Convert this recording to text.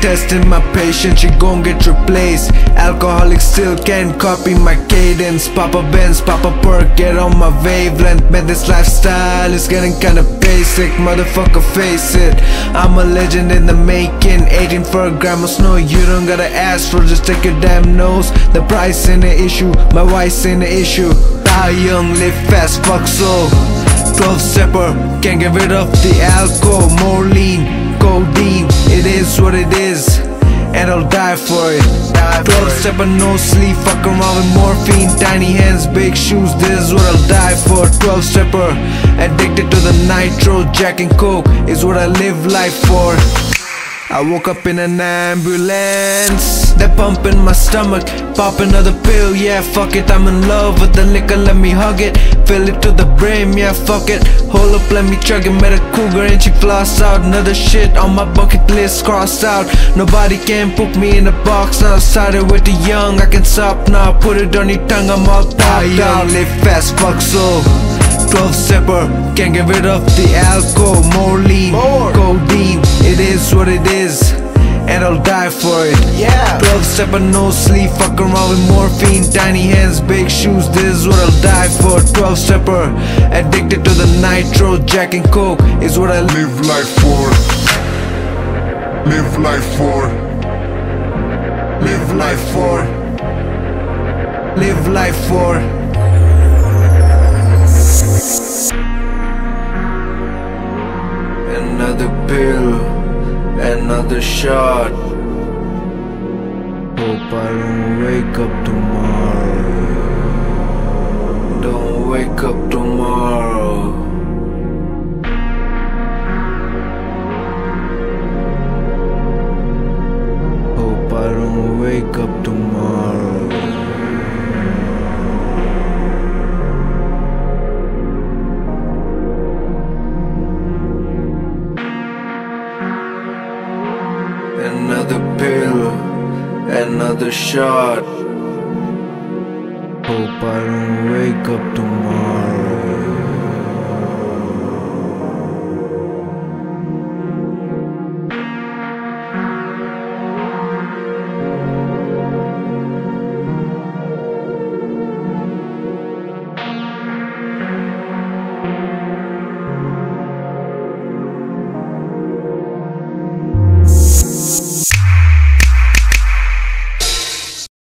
testing my patience, you gon' get replaced. Alcoholics still can't copy my cadence. Papa Benz, Papa Perc, get on my wavelength. Man, this lifestyle is getting kinda basic. Motherfucker, face it. I'm a legend in the making. 18 for a gram of snow. You don't gotta ask for, just take your damn nose. The price ain't an issue, my wife's ain't an issue. Die young, live fast, fuck so. 12 stepper, can't get rid of the alcohol. More lean, codeine, is what it is. And I'll die for it. 12 stepper, no sleep, fuck around with morphine. Tiny hands, big shoes, this is what I'll die for. 12 stepper, addicted to the nitro, Jack and Coke is what I live life for. I woke up in an ambulance They're pumping my stomach. Pop another pill, yeah fuck it I'm in love with the liquor, let me hug it. Fill it to the brim, yeah fuck it. Hold up, let me chug it Met a cougar and she floss out. Another shit on my bucket list crossed out. Nobody can put me in a box Now I started with the young. I can stop now Put it on your tongue, I'm all topped out. Live fast, fuck so. 12 stepper, can't get rid of the alcohol. More lean, codeine, it is what it is And I'll die for it Yeah. 12 stepper, no sleep, fuck around with morphine Tiny hands, big shoes, this is what I'll die for 12 stepper, addicted to the nitro Jack and Coke is what I live Live life for. Live life for. live life for Live life for Another pill, another shot. Hope I don't wake up tomorrow. Don't wake up tomorrow. Hope I don't wake up tomorrow Another pill, another shot. Hope I don't wake up.